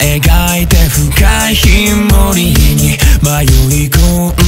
描いて深いひんもりに迷い込む